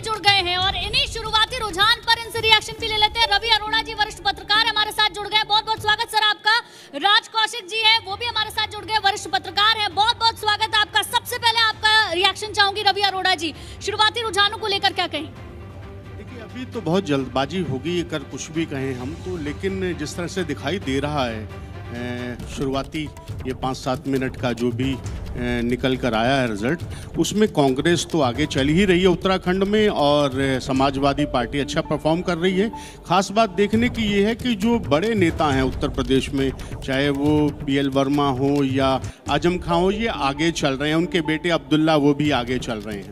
भी जुड़ गए हैं और इन्हीं शुरुआती रुझान पर इनसे रिएक्शन भी ले लेते हैं। रवि अरोड़ा जी, वरिष्ठ पत्रकार हमारे साथ जुड़ गए। बहुत बहुत स्वागत सर आपका। राज कौशिक जी है, वो भी हमारे साथ जुड़ गए, वरिष्ठ पत्रकार है। बहुत बहुत स्वागत आपका। सबसे पहले आपका रिएक्शन चाहूँगी रवि अरोड़ा जी। शुरुआती रुझानों को लेकर क्या कहें? अभी तो बहुत जल्दबाजी होगी कर कुछ भी कहें हम तो लेकिन जिस तरह से दिखाई दे रहा है शुरुआती ये पाँच सात मिनट का जो भी निकल कर आया है रिज़ल्ट। उसमें कांग्रेस तो आगे चल ही रही है उत्तराखंड में और समाजवादी पार्टी अच्छा परफॉर्म कर रही है। खास बात देखने की ये है कि जो बड़े नेता हैं उत्तर प्रदेश में, चाहे वो पी एल वर्मा हो या आज़म खां हो, ये आगे चल रहे हैं। उनके बेटे अब्दुल्ला वो भी आगे चल रहे हैं।